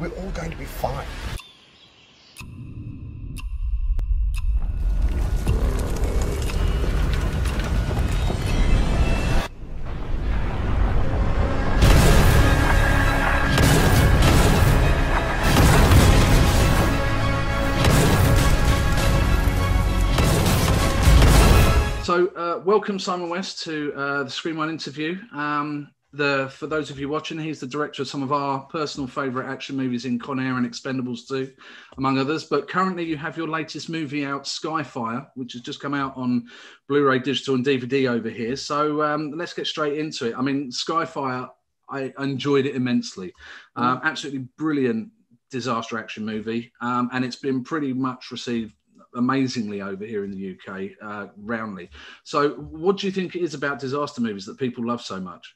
We're all going to be fine. So, uh, welcome Simon West to uh, the Screen One interview. Um, the for those of you watching, he's the director of some of our personal favourite action movies in Con Air and Expendables 2, among others. But currently, you have your latest movie out, Skyfire, which has just come out on Blu-ray, digital, and DVD over here. So um, let's get straight into it. I mean, Skyfire, I enjoyed it immensely. Um, absolutely brilliant disaster action movie, um, and it's been pretty much received amazingly over here in the UK, uh, roundly. So, what do you think it is about disaster movies that people love so much?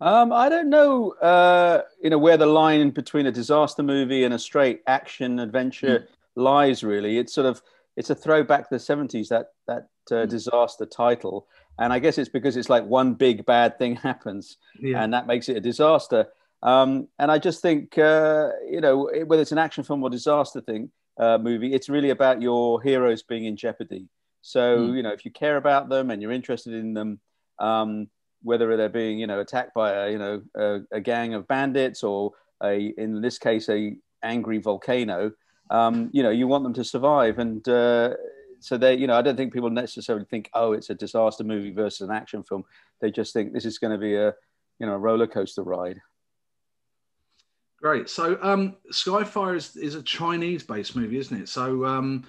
Um, I don't know, uh, you know, where the line between a disaster movie and a straight action adventure mm. lies. Really, it's sort of it's a throwback to the seventies that that uh, mm. disaster title, and I guess it's because it's like one big bad thing happens, yeah. and that makes it a disaster. Um, and I just think, uh, you know, whether it's an action film or disaster thing, uh, movie. It's really about your heroes being in jeopardy. So mm. you know, if you care about them and you're interested in them, um, whether they're being you know attacked by a you know a, a, gang of bandits or a in this case a angry volcano, um, you know, you want them to survive. And uh, so they, you know, I don't think people necessarily think, oh, it's a disaster movie versus an action film. They just think this is going to be a you know a roller coaster ride. Great. So, um, Skyfire is, is a Chinese based movie, isn't it? So, um,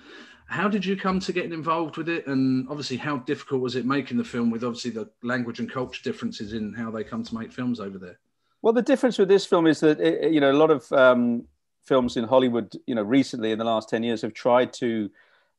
how did you come to getting involved with it? And obviously, how difficult was it making the film with obviously the language and culture differences in how they come to make films over there? Well, the difference with this film is that, it, you know, a lot of um, films in Hollywood, you know, recently in the last 10 years have tried to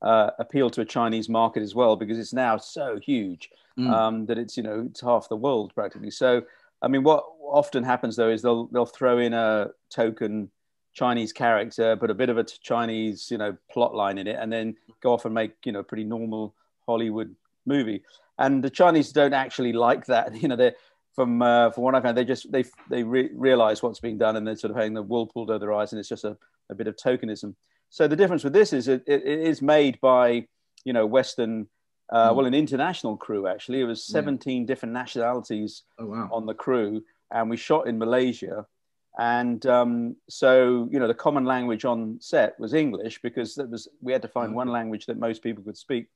uh, appeal to a Chinese market as well because it's now so huge mm. um, that it's, you know, it's half the world practically. So, I mean, what often happens though is they'll they'll throw in a token Chinese character, put a bit of a Chinese, you know, plot line in it, and then go off and make you know pretty normal Hollywood movie. And the Chinese don't actually like that. You know, they're from uh, from what I've found, they just they they re- realize what's being done, and they're sort of having the wool pulled over their eyes, and it's just a, a bit of tokenism. So the difference with this is it, it is made by you know Western uh, mm. well, an international crew actually. It was 17 yeah. different nationalities oh, wow. on the crew, and we shot in Malaysia. And um, so, you know, the common language on set was English because that was we had to find mm. one language that most people could speak.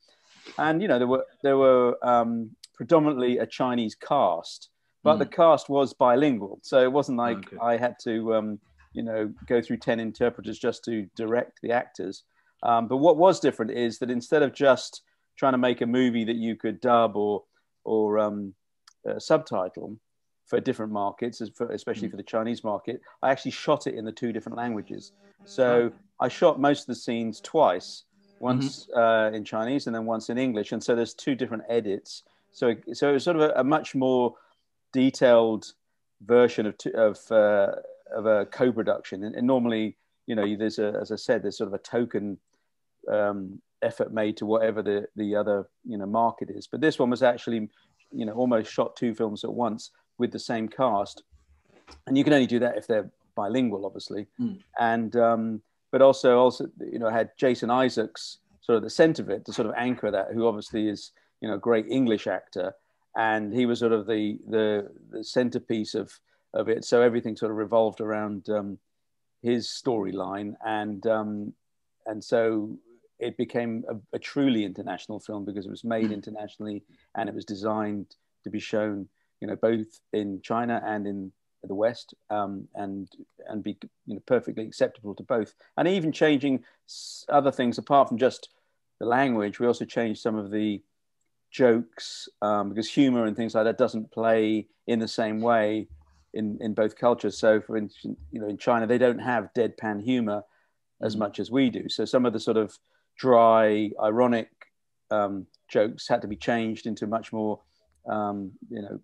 And you know, there were there were um, predominantly a Chinese cast, but mm. the cast was bilingual, so it wasn't like okay. I had to, um, you know, go through ten interpreters just to direct the actors. Um, but what was different is that instead of just trying to make a movie that you could dub or or um, uh, subtitle for different markets, especially mm. for the Chinese market. I actually shot it in the two different languages. So I shot most of the scenes twice, once mm-hmm. uh, in Chinese and then once in English. And so there's two different edits. So so it was sort of a, a much more detailed version of of uh, of a co-production. And, and, normally, you know, there's a as I said, there's sort of a token um, effort made to whatever the the other you know market is. But this one was actually you know almost shot two films at once with the same cast, and you can only do that if they're bilingual, obviously. Mm. And um, but also also you know had Jason Isaacs sort of the center of it to sort of anchor that, who obviously is you know a great English actor, and he was sort of the the, the centerpiece of of it. So everything sort of revolved around um, his storyline, and um, and so it became a, a, truly international film because it was made hmm. internationally and it was designed to be shown, you know, both in China and in the West, um, and and be you know perfectly acceptable to both. And even changing other things apart from just the language, we also changed some of the jokes um, because humor and things like that doesn't play in the same way in in both cultures. So, for instance, you know, in China they don't have deadpan humor as hmm. much as we do. So some of the sort of dry, ironic um, jokes had to be changed into much more, um, you know,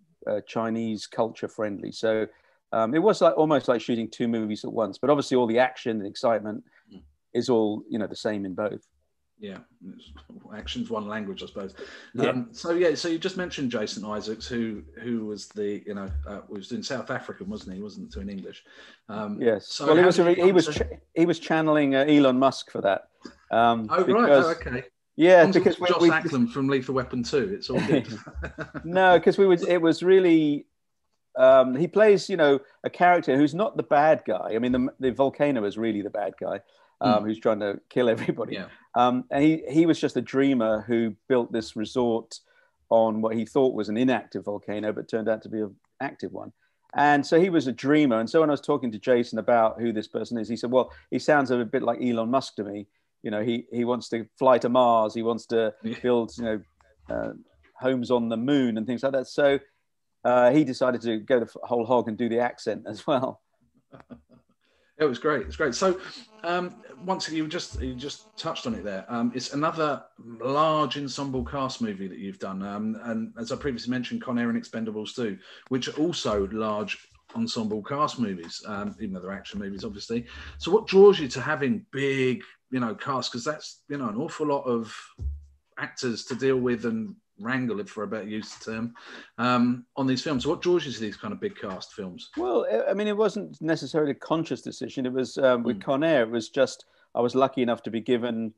Chinese culture friendly. So um, it was like almost like shooting two movies at once. But obviously, all the action and excitement mm. is all you know the same in both. Yeah, action's one language, I suppose. Yeah. Um, so yeah, so you just mentioned Jason Isaacs, who who was the you know uh, was in South African, wasn't he? Wasn't to in English. Um, yes. So well, he was he was to... he was channeling uh, Elon Musk for that. Um, oh because, right. Oh, okay. Yeah, because Joss we, Ackland from Lethal Weapon Two. It's all good. no, because we was it was really um, he plays, you know, a character who's not the bad guy. I mean, the, the volcano is really the bad guy um, mm. who's trying to kill everybody. Yeah. Um, and he, he was just a dreamer who built this resort on what he thought was an inactive volcano, but turned out to be an active one. And so he was a dreamer. And so when I was talking to Jason about who this person is, he said, well, he sounds a bit like Elon Musk to me. You know, he, he wants to fly to Mars. He wants to build, you know, uh, homes on the moon and things like that. So uh, he decided to go the whole hog and do the accent as well. It was great. It's great. So, um, once you just you just touched on it there. Um, it's another large ensemble cast movie that you've done, um, and as I previously mentioned, Con Air and Expendables 2, which are also large ensemble cast movies, um, even though they're action movies, obviously. So, what draws you to having big, you know, cast? Because that's you know an awful lot of actors to deal with and wrangle, it for a better use of the term, um, on these films. What draws you to these kind of big cast films? Well, I mean, it wasn't necessarily a conscious decision. It was um, with mm. Con Air. It was just I was lucky enough to be given,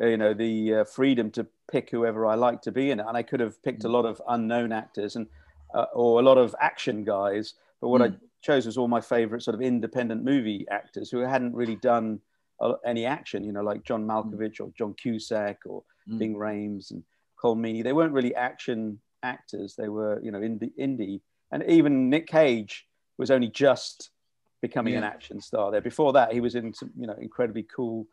uh, you know, the uh, freedom to pick whoever I liked to be in it, and I could have picked mm. a hmm. lot of unknown actors and uh, or a lot of action guys. But what mm. I hmm. chose was all my favorite sort of independent movie actors who hadn't really done uh, any action, you know, like John hmm. Malkovich or John Cusack or Ving Rhames and Colm Meaney. They weren't really action actors. They were, you know, indie, indie. And even Nick Cage was only just becoming yeah. an action star there. Before that, he was in some, you know, incredibly cool,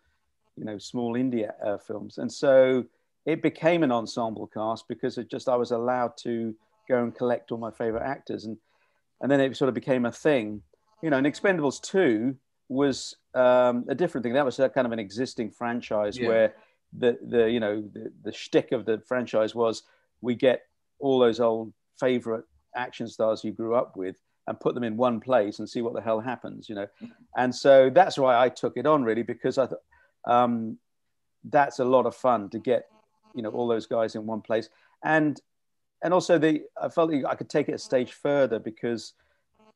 you know, small indie uh, films. And so it became an ensemble cast because it just I was allowed to go and collect all my favorite actors, and and then it sort of became a thing. You know, and Expendables two was um, a different thing. That was a kind of an existing franchise yeah. where the the you know the, the shtick of the franchise was we get all those old favorite action stars you grew up with and put them in one place and see what the hell happens, you know. And so that's why I took it on really because I thought um, that's a lot of fun to get you know all those guys in one place and and also the I felt I could take it a stage further because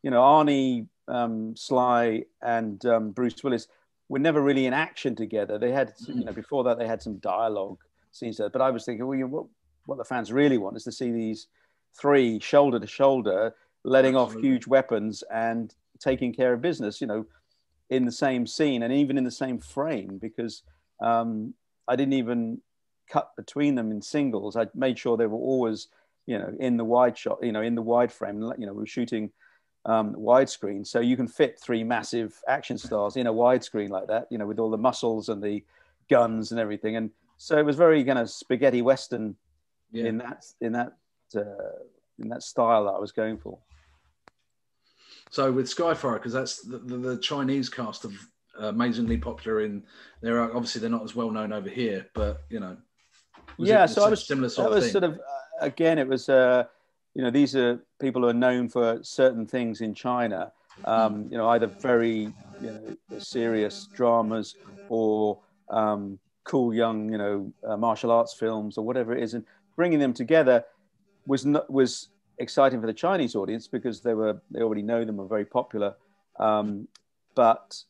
you know Arnie um, Sly and um, Bruce Willis were never really in action together. They had, you know, before that they had some dialogue scenes there. But I was thinking, well, you know, what, what the fans really want is to see these three shoulder to shoulder, letting Absolutely. off huge weapons and taking care of business, you know, in the same scene and even in the same frame. Because um, I didn't even cut between them in singles. I made sure they were always, you know, in the wide shot, you know, in the wide frame. You know, we were shooting um, widescreen. So you can fit three massive action stars in a widescreen like that, you know, with all the muscles and the guns and everything. And so it was very kind of spaghetti western yeah. in that in that uh, in that style that I was going for. So with Skyfire, because that's the, the, the, Chinese cast of uh, amazingly popular in. They're obviously they're not as well known over here, but you know. yeah, so I was similar sort that was sort of uh, again. It was. Uh, you know, these are people who are known for certain things in China. Um, you know, either very you know serious dramas or um, cool young you know uh, martial arts films or whatever it is, and bringing them together was not, was exciting for the Chinese audience because they were they already know them, are very popular, um, but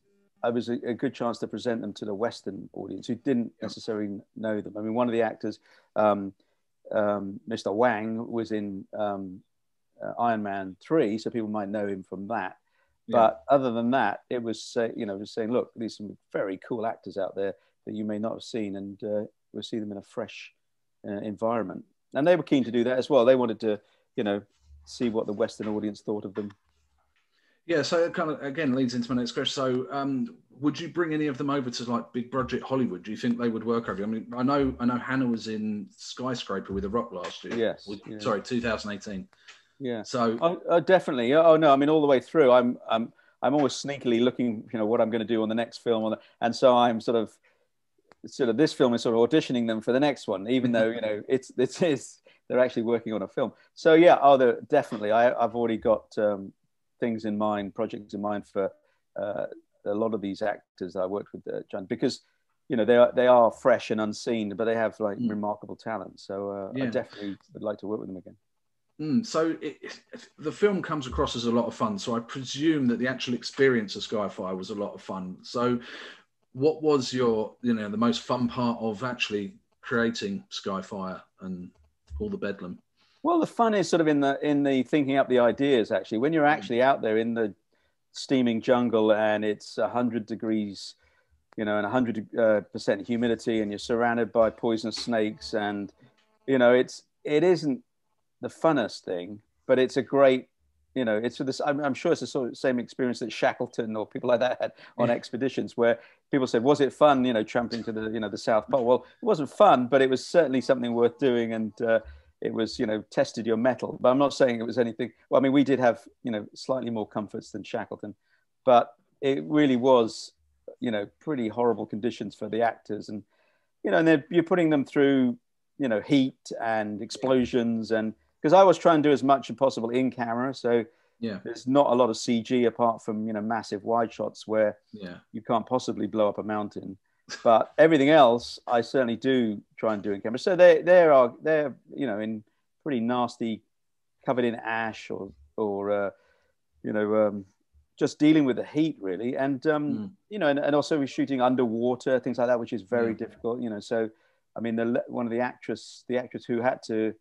it was a, a, good chance to present them to the Western audience who didn't necessarily know them. I mean, one of the actors. Um, um, Mr. Wang was in um, uh, Iron Man three, so people might know him from that. Yeah. But other than that, it was uh, you know was saying, look, there's some very cool actors out there that you may not have seen, and uh, we'll see them in a fresh uh, environment. And they were keen to do that as well. They wanted to you know see what the Western audience thought of them. Yeah, so it kind of again leads into my next question. So, um, would you bring any of them over to like big budget Hollywood? Do you think they would work over? I mean, I know I know Hannah was in Skyscraper with The Rock last year. Yes. yeah. Sorry, 2018. Yeah. So oh, oh, definitely. Oh no, I mean all the way through. I'm I'm I'm always sneakily looking, you know, what I'm going to do on the next film, on the, and so I'm sort of sort of this film is sort of auditioning them for the next one, even though you know it's it's, it's they're actually working on a film. So yeah, oh, definitely. I, I've already got um, things in mind, projects in mind for uh, a lot of these actors I worked with, uh, John, because you know they are they are fresh and unseen, but they have like Mm. remarkable talent. So uh, I definitely would like to work with them again. Mm, so it, it- the film comes across as a lot of fun. So I presume that the actual experience of Skyfire was a lot of fun. So what was your, you know, the most fun part of actually creating Skyfire and all the bedlam? Well, the fun is sort of in the in the thinking up the ideas. Actually, when you're actually out there in the steaming jungle and it's hundred degrees, you know, and hundred uh, percent humidity, and you're surrounded by poisonous snakes, and you know, it's it isn't the funnest thing, but it's a great, you know, it's for this. I'm, I'm sure it's the sort of same experience that Shackleton or people like that had on Yeah. expeditions, where people said, "Was it fun?" You know, tramping to the you know the South Pole. Well, it wasn't fun, but it was certainly something worth doing, and uh, it was you know tested your mettle. But I'm not saying it was anything. Well, I mean, we did have you know slightly more comforts than Shackleton, but it really was you know pretty horrible conditions for the actors, and you know, and then you're putting them through you know heat and explosions, and because I was trying to do as much as possible in camera, so Yeah, there's not a lot of CG apart from you know massive wide shots where yeah, you can't possibly blow up a mountain. But everything else, I certainly do try and do in camera. So they they are they're you know in pretty nasty, covered in ash or or uh, you know um, just dealing with the heat really, and um, Mm. you know and, and also we're shooting underwater things like that, which is very Yeah. difficult. You know, so I mean the one of the actress the actress who had to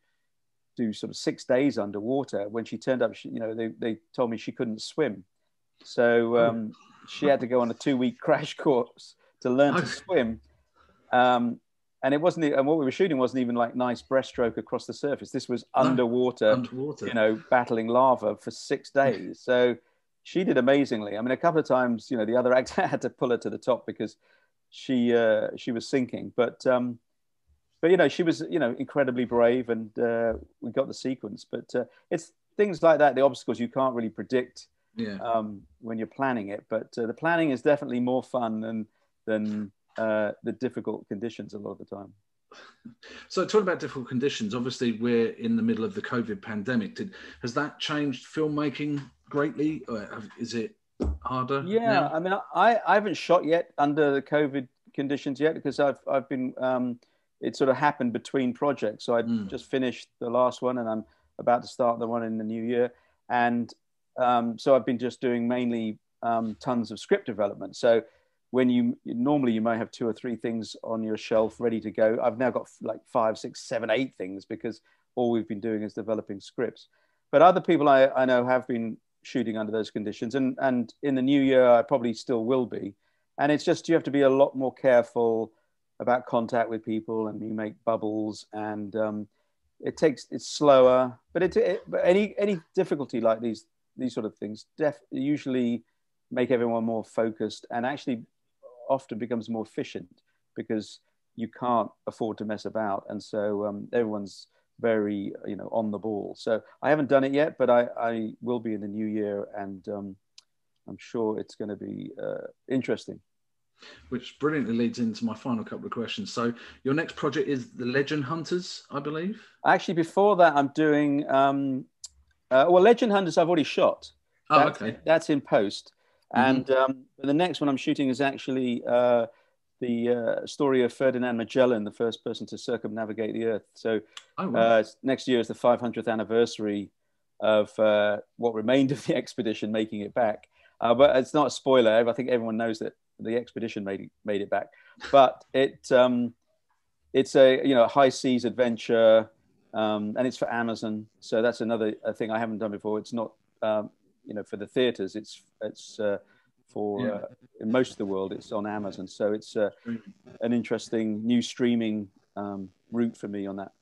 do sort of six days underwater when she turned up, she, you know they they told me she couldn't swim, so. Oh. Um, she had to go on a two week crash course to learn to swim. Um, and it wasn't, and what we were shooting wasn't even like nice breaststroke across the surface. This was No. underwater, underwater. you know, battling lava for six days. So she did amazingly. I mean, a couple of times, you know, the other actor had to pull her to the top because she uh, she was sinking. But um, but you know, she was you know incredibly brave, and uh, we got the sequence. But uh, it's things like that, the obstacles you can't really predict yeah. um, when you're planning it. But uh, the planning is definitely more fun than than uh, the difficult conditions a lot of the time. So talking about difficult conditions, obviously we're in the middle of the COVID pandemic. Did has that changed filmmaking greatly? Or have- is it harder? Yeah, now? I mean, I, I haven't shot yet under the COVID conditions yet because I've I've been um, it sort of happened between projects. So I Mm. just finished the last one and I'm about to start the one in the new year, and um, so I've been just doing mainly um, tons of script development. So when you normally you might have two or three things on your shelf ready to go, I've now got like five, six, seven, eight things because all we've been doing is developing scripts. But other people I, I know have been shooting under those conditions, and and in the new year I probably still will be. And it's just you have to be a lot more careful about contact with people, and you make bubbles, and um, it takes it's slower. But it, it but any any difficulty like these these sort of things def, usually make everyone more focused and actually often becomes more efficient because you can't afford to mess about, and so um, everyone's very you know on the ball. So I haven't done it yet, but I, I will be in the new year, and um, I'm sure it's going to be uh, interesting. Which brilliantly leads into my final couple of questions. So your next project is the Legend Hunters, I believe. Actually, before that, I'm doing um, uh, well. Legend Hunters, I've already shot. Oh, that's, okay. That's in post, Mhm. and um, the next one I'm shooting is actually uh, the uh, story of Ferdinand Magellan, the first person to circumnavigate the Earth. So Oh, wow. uh, next year is the 500th anniversary of uh, what remained of the expedition making it back. Uh, but it's not a spoiler. I think everyone knows that the expedition made it, made it back. But it um, it's a you know high seas adventure, um, and it's for Amazon. So that's another thing I haven't done before. It's not um, you know for the theaters. It's it's uh, for Yeah. uh, in most of the world. It's on Amazon. So it's uh, an interesting new streaming um, route for me on that.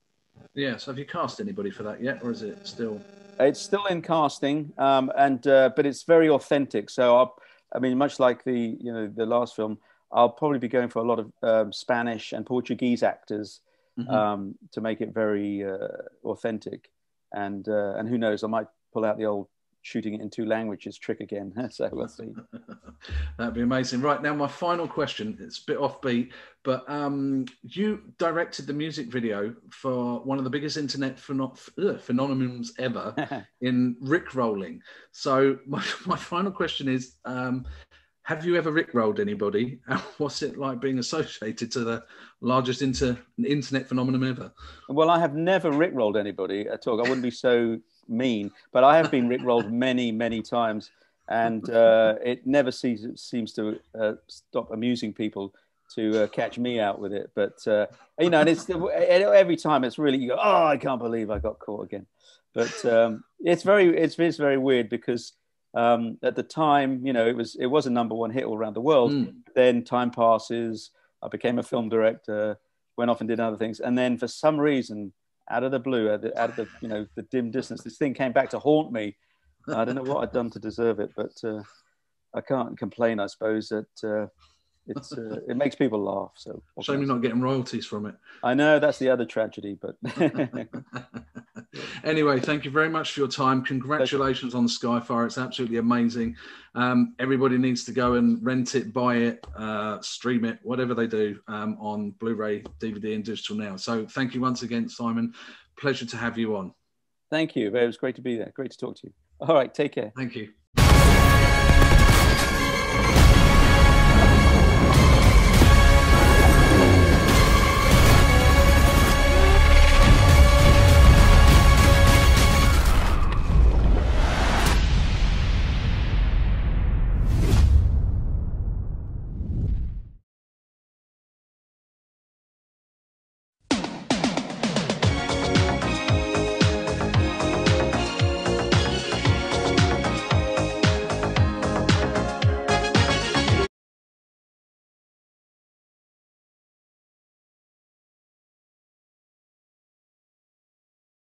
yeah. So have you cast anybody for that yet, or is it still? It's still in casting, um, and uh, but it's very authentic. So I'll, I mean, much like the you know the last film, I'll probably be going for a lot of um, Spanish and Portuguese actors Mhm. um, to make it very uh, authentic. And uh, and who knows, I might pull out the old shooting it in two languages trick again. so we'll see. That'd be amazing. Right now, my final question. It's a bit offbeat, but um, you directed the music video for one of the biggest internet pheno- ugh, phenomenons ever in Rick rolling. So my, my final question is, um, have you ever rickrolled anybody? what's it like being associated to the largest inter- internet phenomenon ever? Well, I have never rickrolled anybody at all. I wouldn't be so mean, but I have been rickrolled many, many times, and uh, it never seems, seems to uh, stop amusing people to uh, catch me out with it. But uh, you know, and it's every time it's really you go, oh, I can't believe I got caught again. But um, it's very, it's, it's very weird because um, at the time, you know, it was it was a number one hit all around the world. Mm. Then time passes. I became a film director, went off and did other things, and then for some reason, out of the blue, out of the, out of the you know the dim distance, this thing came back to haunt me. I don't know what I'd done to deserve it, but uh, I can't complain. I suppose that uh, it's uh, it makes people laugh. So shame you're not getting royalties from it. I know that's the other tragedy, but anyway, thank you very much for your time. Congratulations on the Skyfire. It's absolutely amazing. Um, everybody needs to go and rent it, buy it, uh, stream it, whatever they do um, on Blu-ray, DVD, and digital now. So thank you once again, Simon. Pleasure to have you on. Thank you. It was great to be there. Great to talk to you. All right, take care. Thank you.